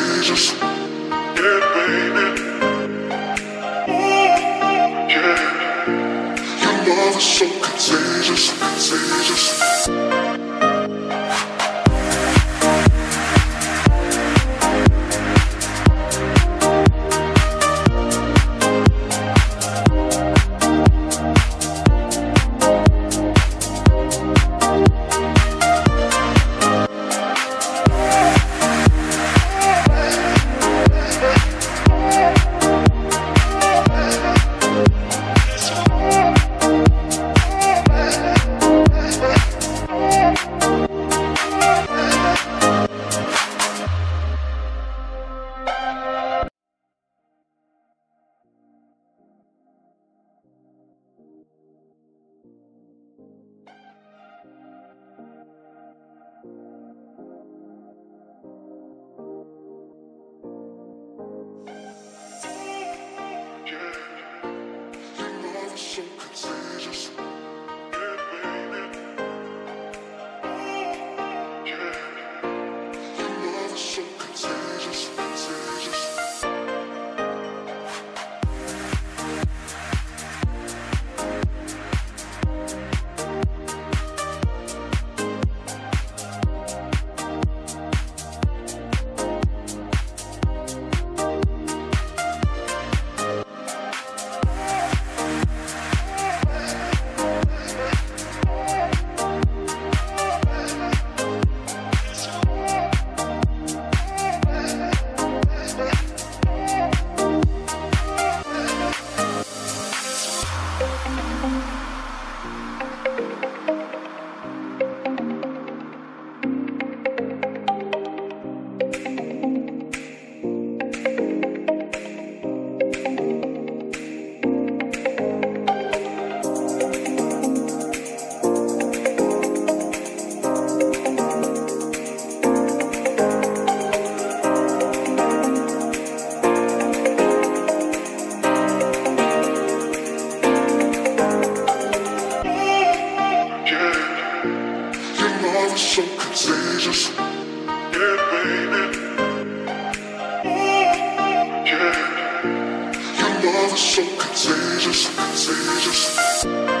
Jesus. so contagious. Yeah, baby. Ooh, yeah. Your love is so contagious, contagious.